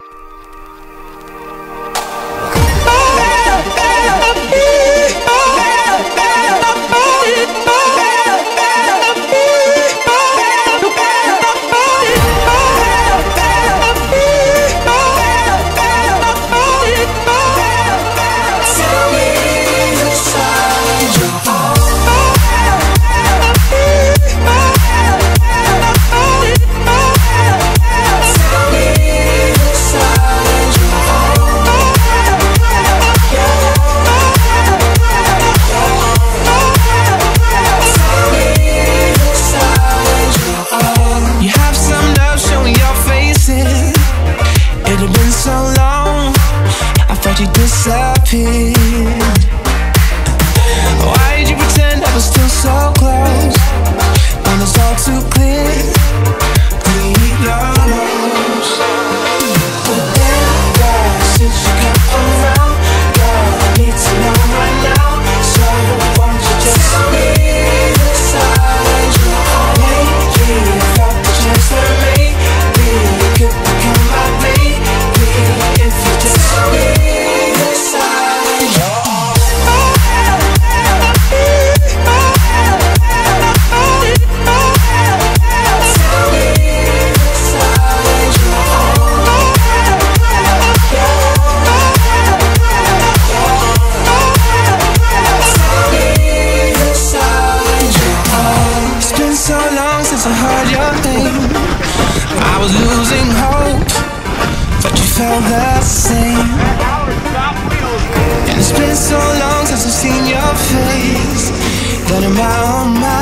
you alone. I thought you disappeared felt the same. And it's been so long since I've seen your face. That in my own mind